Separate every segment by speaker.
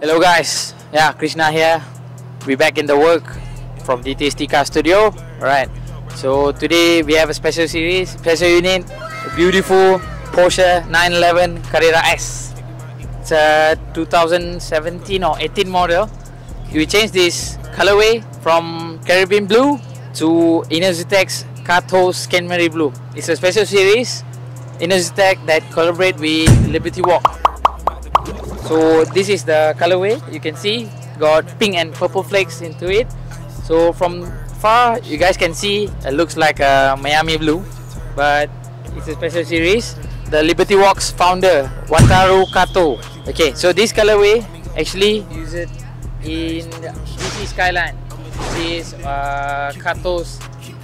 Speaker 1: Hello guys, yeah, Krishna here. We back in the work from Detail City Car Studio. Alright, so today we have a special series, special unit, beautiful Porsche 911 Carrera S. It's a 2017 or 18 model. We changed this colorway from Caribbean Blue to Inozetek Kato's Kenmery Blue. It's a special series, Inozetek that collaborate with Liberty Walk. So this is the colorway you can see got pink and purple flakes into it. So from far you guys can see it looks like a Miami blue but it's a special series. The Liberty Walks founder Wataru Kato. Okay, so this colorway actually use it in GC Skyline. This is uh, Kato's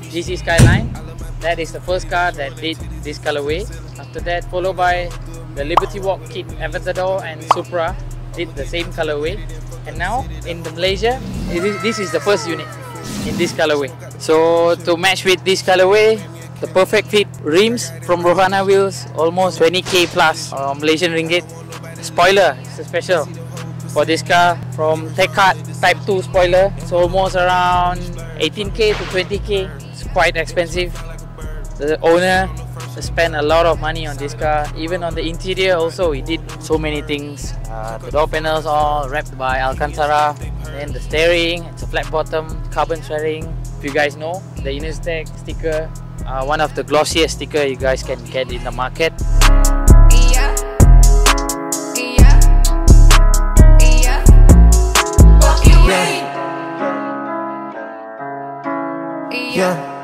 Speaker 1: GC Skyline. That is the first car that did this colorway. After that, followed by the Liberty Walk kit Aventador and Supra did the same colorway. And now in the Malaysia, this is the first unit in this colorway. So to match with this colorway, the perfect fit rims from Rohana wheels, almost 20k plus uh, Malaysian ringgit. Spoiler, it's a special for this car from TechArt Type 2 spoiler. It's almost around 18k to 20k. It's quite expensive. The owner spent a lot of money on this car. Even on the interior also, he did so many things. Uh, the door panels all wrapped by Alcantara. Then the steering, it's a flat bottom, carbon steering. If you guys know, the Inozetek sticker, uh, one of the glossiest sticker you guys can get in the market.
Speaker 2: Yeah.